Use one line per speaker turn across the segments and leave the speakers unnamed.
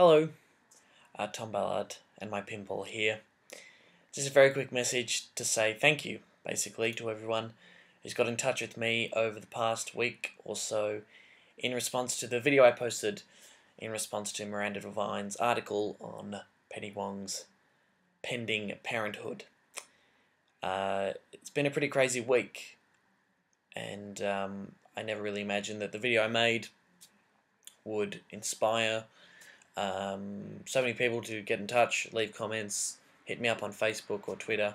Hello, uh, Tom Ballard and my pimple here. Just a very quick message to say thank you, basically, to everyone who's got in touch with me over the past week or so in response to the video I posted in response to Miranda Devine's article on Penny Wong's pending parenthood. Uh, it's been a pretty crazy week, and um, I never really imagined that the video I made would inspire um, so many people to get in touch, leave comments, hit me up on Facebook or Twitter,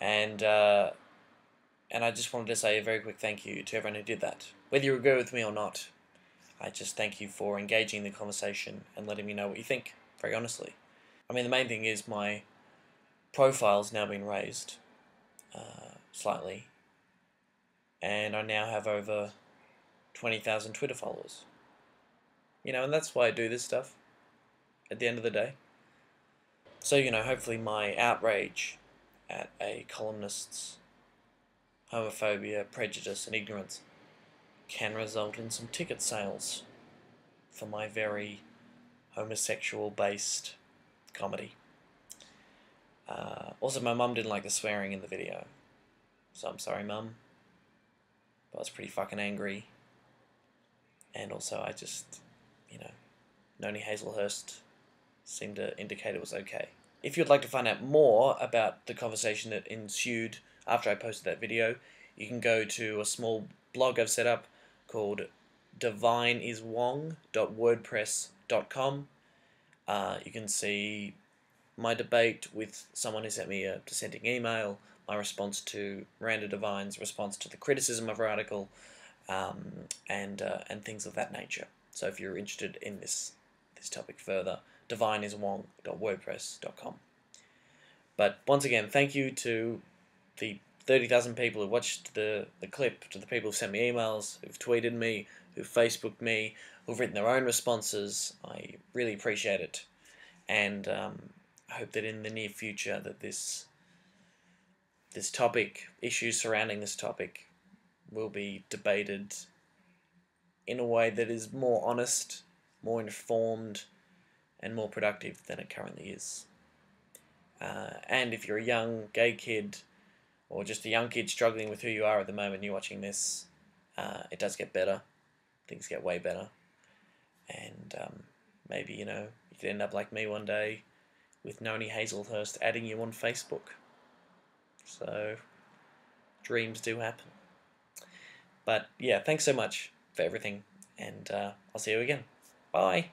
and uh, and I just wanted to say a very quick thank you to everyone who did that. Whether you agree with me or not, I just thank you for engaging the conversation and letting me know what you think, very honestly. I mean, the main thing is my profile's now been raised uh, slightly, and I now have over 20,000 Twitter followers. You know, and that's why I do this stuff at the end of the day. So, you know, hopefully my outrage at a columnist's homophobia, prejudice, and ignorance can result in some ticket sales for my very homosexual based comedy. Uh, also, my mum didn't like the swearing in the video. So I'm sorry, mum. But I was pretty fucking angry. And also, I just, you know, Noni Hazlehurst seemed to indicate it was okay. If you'd like to find out more about the conversation that ensued after I posted that video, you can go to a small blog I've set up called divineiswong.wordpress.com. Uh, you can see my debate with someone who sent me a dissenting email, my response to Miranda Devine's response to the criticism of her article, um, and uh, and things of that nature. So if you're interested in this this topic further, divineiswong.wordpress.com. But once again, thank you to the 30,000 people who watched the, the clip, to the people who've sent me emails, who've tweeted me, who've Facebooked me, who've written their own responses. I really appreciate it. And um, I hope that in the near future that this this topic, issues surrounding this topic, will be debated in a way that is more honest, more informed, and more productive than it currently is. Uh, and if you're a young gay kid or just a young kid struggling with who you are at the moment you're watching this, uh, it does get better. Things get way better. And um, maybe, you know, you could end up like me one day with Noni Hazlehurst adding you on Facebook. So, dreams do happen. But yeah, thanks so much for everything, and uh, I'll see you again. Bye.